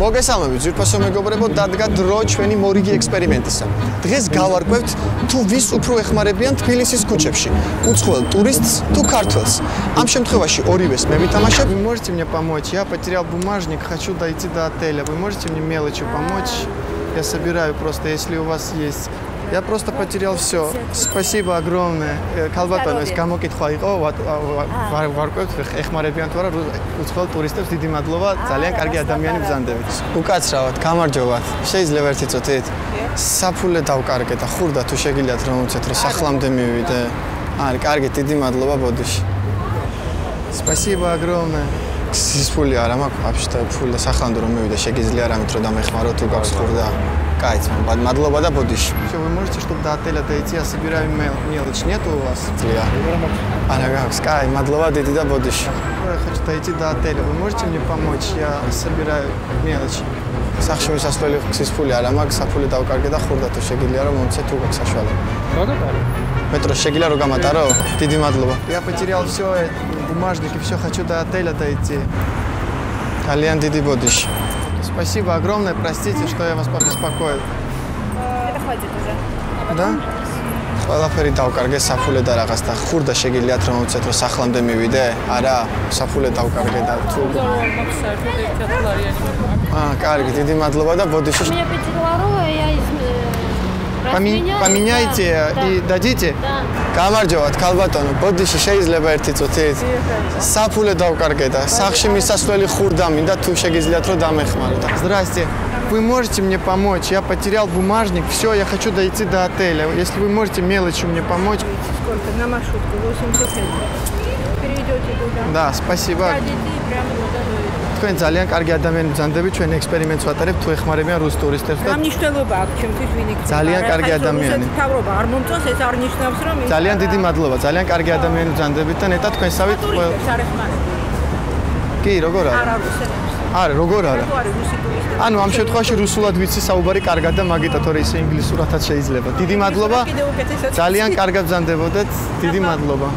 მოგესალმებით, ძვირფასო მეგობრებო, დადგა დრო ჩვენი მორიგი ექსპერიმენტისა. დღეს გავარკვევთ თუ ვის უფრო ეხმარებიან თბილისის ქუჩებში, უცხოელ ტურისტს თუ ქართველს. ამ შემთხვევაში ორივეს მე ვითამაშებ. Вы можете мне помочь? Я потерял бумажник, хочу дойти до отеля. Вы можете мне мелочью помочь? Я собираю просто, если у вас есть. Я просто потерял все. Спасибо огромное. Калбатон, ეს გამოკითხვა იყო, ვარკვევთ ეხმარებიან თუ არა უცხოელ ტურისტებს დიდი მადლობა, ძალიან კარგი ადამიანი ბზანდებით. უკაცრავად, გამარჯობათ. შეიძლება ერთი წუთით? საფულე დავკარგე და ხურდა თუ შეგიძლიათ რომ უცეთ რომ სახლამდე მივიდე. არის, კარგი, დიდი მადლობა ბოდიში. Спасибо огромное. სისფული არ მაქვს, вообще-то ფული და სახლამდე რომ მივიდე, შეგიძლია რამით რომ დამეხმარო თუ გაქვს ხურდა. кайц, могло вода будешь? Все, вы можете, чтобы до отеля дойти, а собираем мелочь нету у вас? Тлия. Анагаускай, могло дойти до будешь? Я хочу дойти до отеля, вы можете мне помочь? Я собираю мелочь. სახშოვი სასწავლო სისფული არ ამაგ საფული დავკარგე და ხურდა თუ შეგიძლია რომ მომცე თუ გაგსაშვალე. მოგატარე. Петро Шегиляру Гаматаро, Тиди Мадлова. Я потерял все, э, бумажники, все, хочу до отеля дойти. Алиан Диди будешь? Спасибо огромное, простите, что я вас побеспокоил. Это хватит уже. Да? ყველაფერი დავკარგე საფულე და რაღაც და ხურდა შეგიძლიათ რომ უცეთ რომ სახლამდე მივიდე? არა, საფულე დავკარგე და თუ მაქვს საერთოდ 1 დოლარიანი. აა, კარგი, დიდი მადლობა და ბოდიში. Меня потеряла, я из поменяйте и дадите? Да. გამარჯობათ, ქალბატონო, ბოდიში შეიძლება ერთი წუთით? საფულე დავკარგე და სახში მისასვლელი ხურდა მინდა თუ შეგიძლიათ რომ დამეხმარო და. Здрасте. Вы можете мне помочь? Я потерял бумажник. Все, я хочу дойти до отеля. Если вы можете мелочью мне помочь. Сколько? На маршрутку 80 центов. Перейдете туда. Да, спасибо. Сядете и прямо туда дойдете. თქვენ ძალიან კარგი ადამიანი ბრძანდები ჩვენ ექსპერიმენტს ვატარებთ თუ ეხმარებიან რუს ტურისტებს და რა მნიშვნელობა აქვს ჩემთვის ვინ იქნება. ძალიან კარგი ადამიანი. თავრობა არ მომწონს ეს არ ნიშნავს რომ ძალიან დიდი მადლობა ძალიან კარგი ადამიანი ბრძანდებით და ნეტა თქვენსავით კი როგორ არის არა რუსებს არა როგორ არა? ანუ ამ შემთხვევაში რუსულად ვიცი საუბარი კარგად და მაგიტო თორე ისე ინგლისურათაც შეიძლება. დიდი მადლობა. ძალიან კარგად ბრძანდებოდეთ. დიდი მადლობა